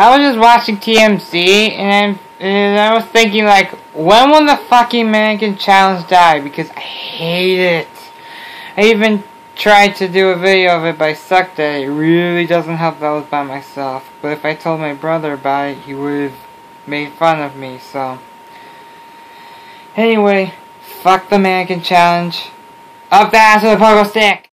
I was just watching TMZ and, and I was thinking like, when will the fucking mannequin challenge die? Because I hate it. I even tried to do a video of it, but I sucked at it. It really doesn't help that I was by myself. But if I told my brother about it, he would have made fun of me, so. Anyway, fuck the mannequin challenge. Up the ass of the pogo stick!